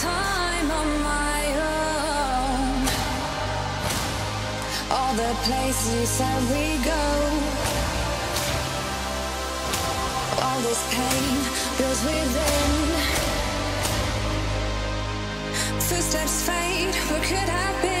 time on my own. All the places that we go. All this pain builds within. Footsteps fade, what could have been?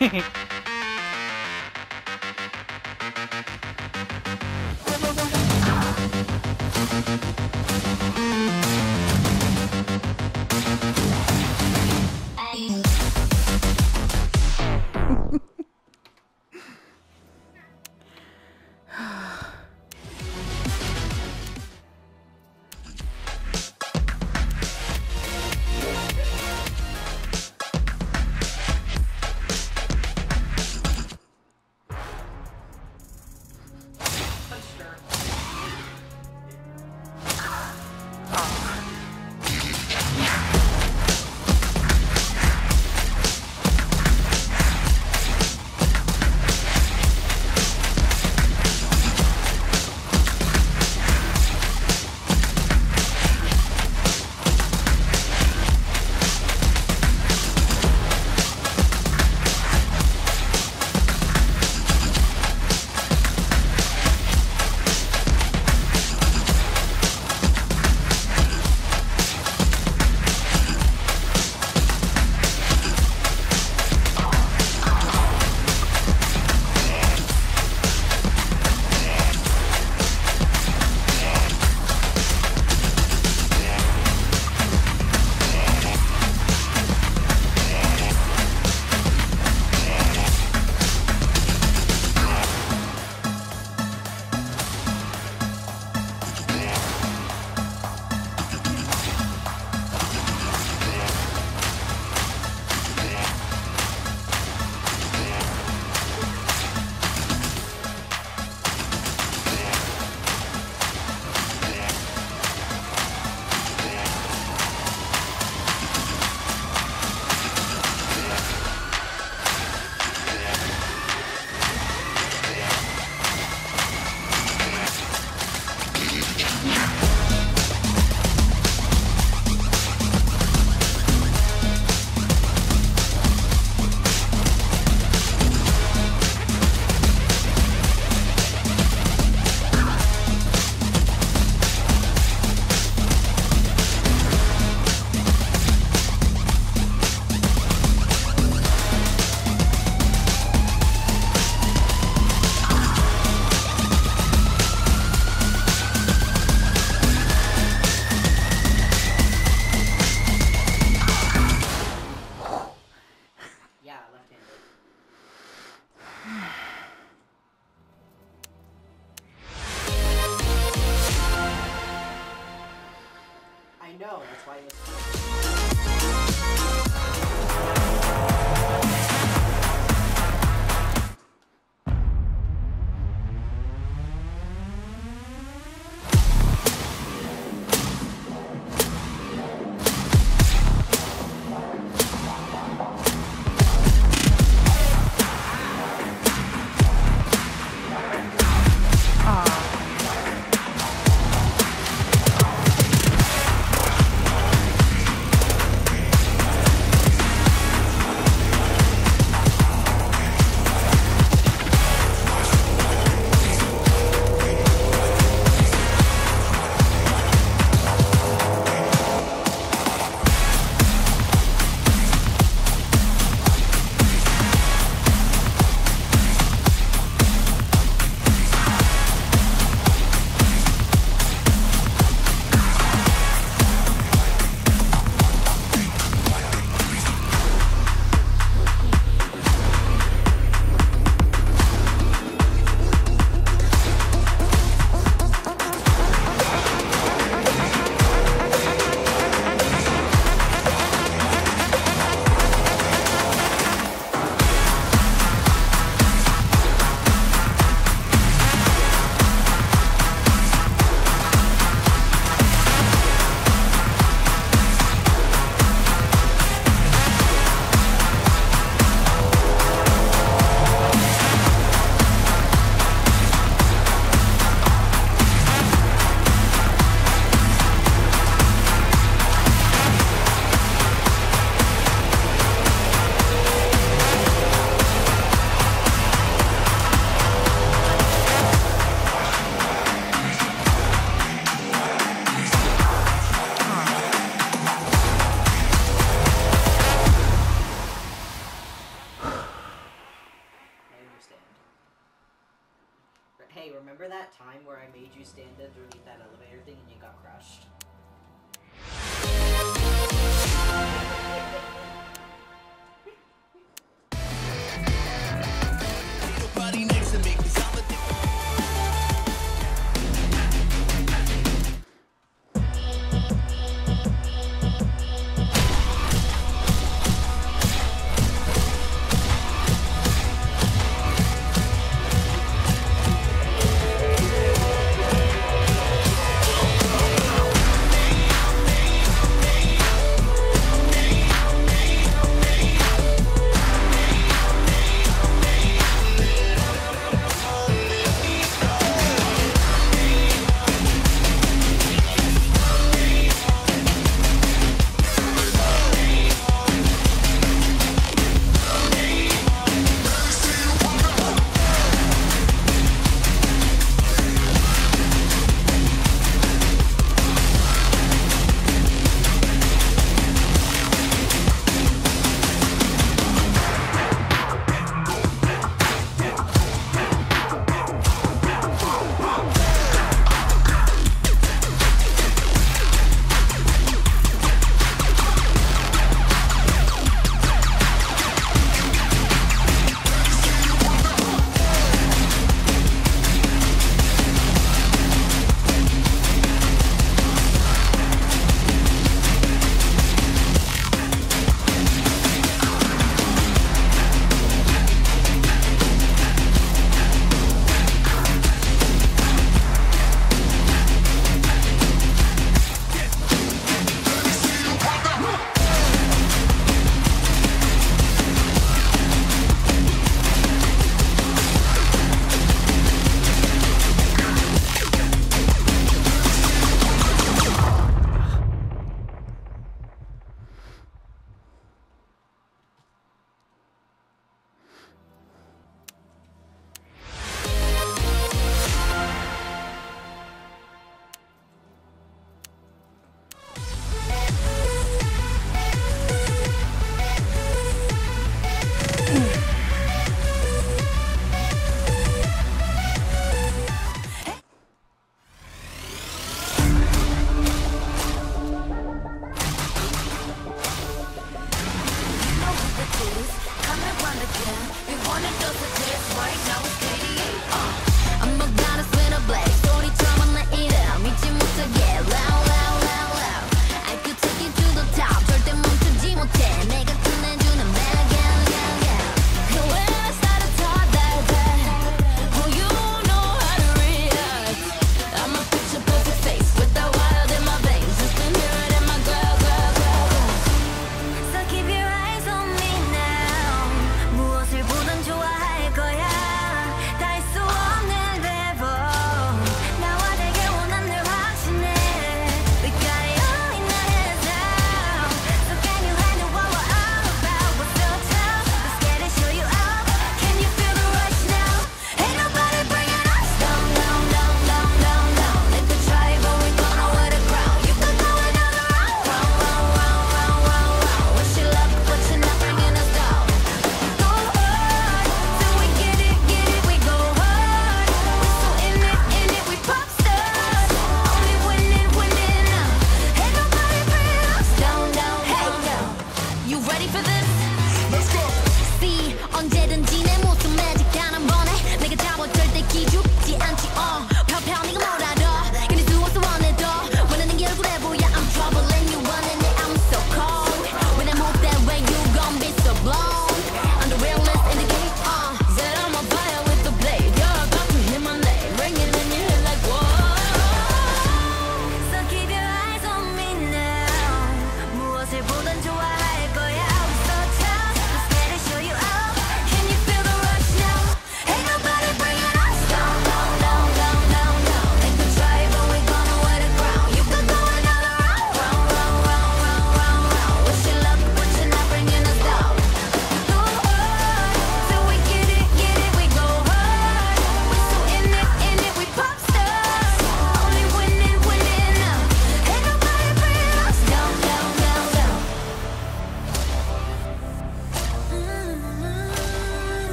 Bye.